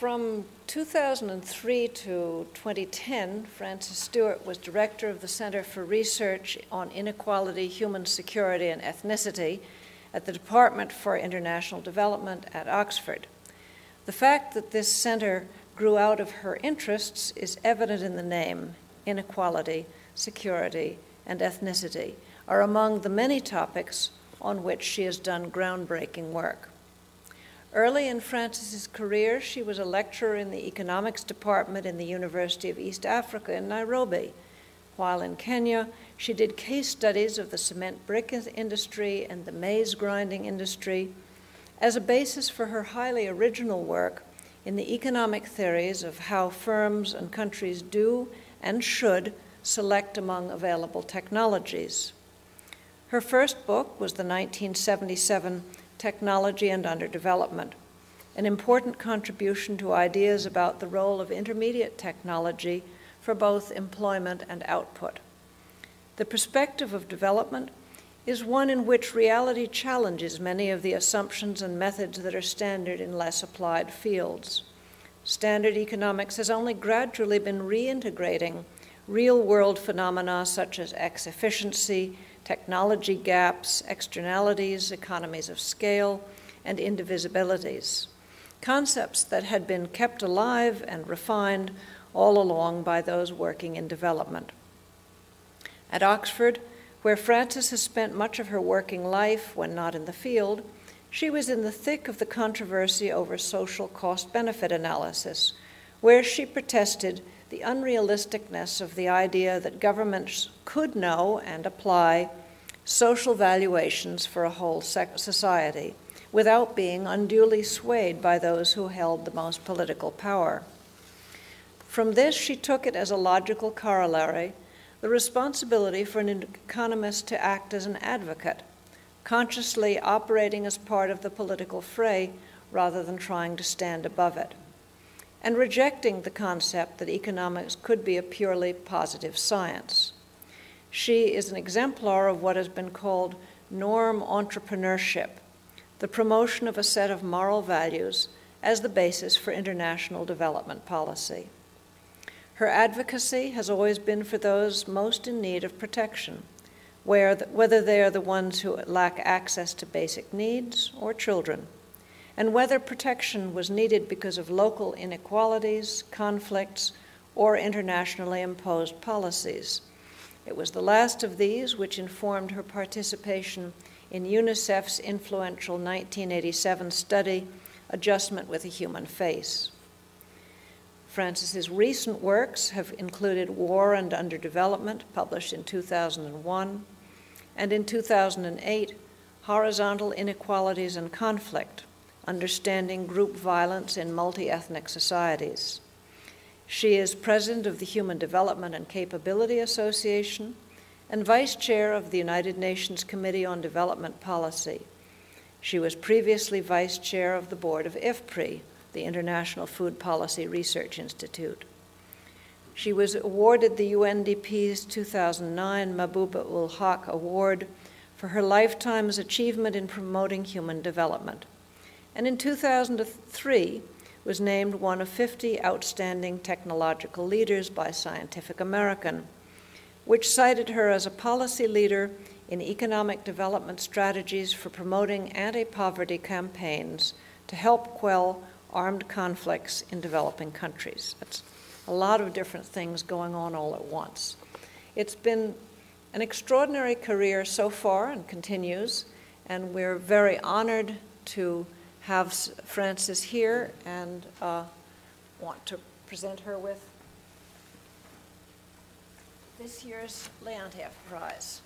from 2003 to 2010, Frances Stewart was director of the Center for Research on Inequality, Human Security, and Ethnicity at the Department for International Development at Oxford. The fact that this center grew out of her interests is evident in the name inequality, security, and ethnicity are among the many topics on which she has done groundbreaking work. Early in Frances's career, she was a lecturer in the economics department in the University of East Africa in Nairobi. While in Kenya, she did case studies of the cement brick industry and the maize grinding industry as a basis for her highly original work in the economic theories of how firms and countries do and should select among available technologies. Her first book was the 1977 Technology and Underdevelopment, an important contribution to ideas about the role of intermediate technology for both employment and output. The perspective of development is one in which reality challenges many of the assumptions and methods that are standard in less applied fields. Standard economics has only gradually been reintegrating real world phenomena such as X efficiency, technology gaps, externalities, economies of scale, and indivisibilities. Concepts that had been kept alive and refined all along by those working in development. At Oxford, where Frances has spent much of her working life when not in the field, she was in the thick of the controversy over social cost benefit analysis, where she protested the unrealisticness of the idea that governments could know and apply social valuations for a whole society without being unduly swayed by those who held the most political power. From this, she took it as a logical corollary the responsibility for an economist to act as an advocate, consciously operating as part of the political fray rather than trying to stand above it and rejecting the concept that economics could be a purely positive science. She is an exemplar of what has been called norm entrepreneurship, the promotion of a set of moral values as the basis for international development policy. Her advocacy has always been for those most in need of protection, the, whether they are the ones who lack access to basic needs or children and whether protection was needed because of local inequalities, conflicts, or internationally imposed policies. It was the last of these which informed her participation in UNICEF's influential 1987 study, Adjustment with a Human Face. Frances's recent works have included War and Underdevelopment, published in 2001, and in 2008, Horizontal Inequalities and Conflict, Understanding Group Violence in Multi-Ethnic Societies. She is president of the Human Development and Capability Association and vice chair of the United Nations Committee on Development Policy. She was previously vice chair of the board of IFPRI, the International Food Policy Research Institute. She was awarded the UNDP's 2009 Mahbub ul Haq Award for her lifetime's achievement in promoting human development and in 2003 was named one of 50 outstanding technological leaders by Scientific American, which cited her as a policy leader in economic development strategies for promoting anti-poverty campaigns to help quell armed conflicts in developing countries. That's a lot of different things going on all at once. It's been an extraordinary career so far and continues, and we're very honored to have Frances here and uh, want to present her with this year's Leontief Prize.